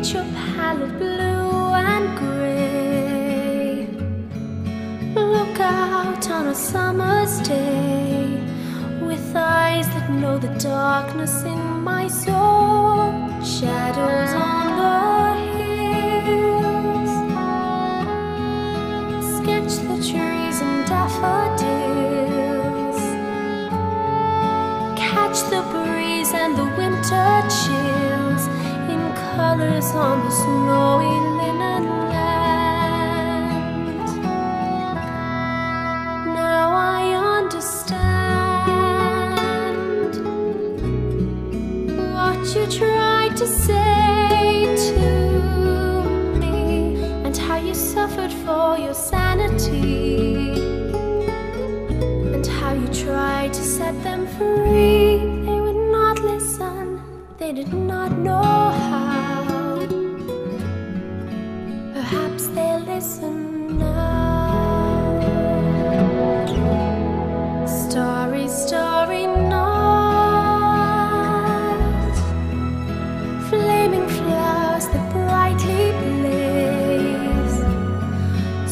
paint your palette blue and gray. Look out on a summer's day with eyes that know the darkness in my soul. Shadows colors on the snowy linen land. Now I understand what you tried to say to me and how you suffered for your sanity and how you tried to set them free. They would not listen, they did not know how. Perhaps they listen now. Starry, starry night. Flaming flowers that brightly blaze.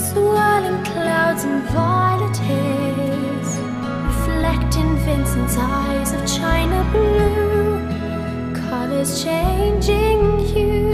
Swirling clouds and violet haze reflect in Vincent's eyes of china blue, colors changing hue.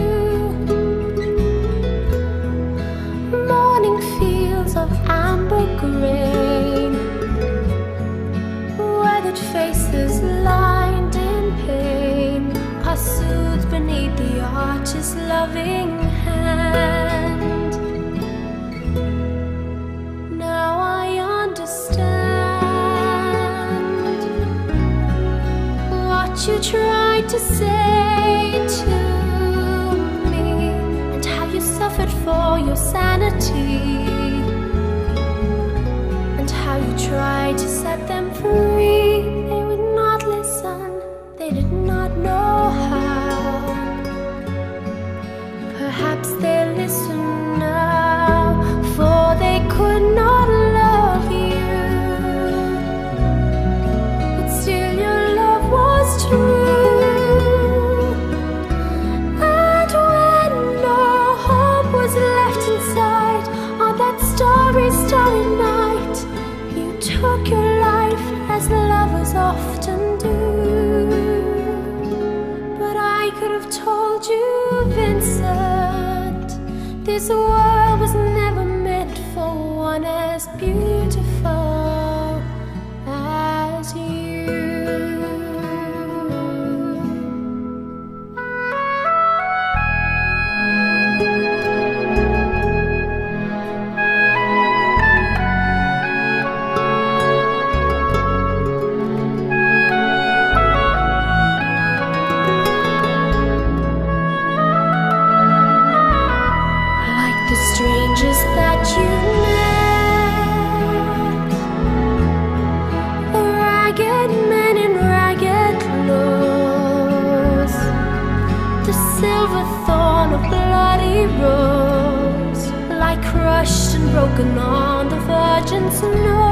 You tried to say to me and how you suffered for your sanity you, Vincent, this world was never meant for one as beautiful broken on the virgin snow.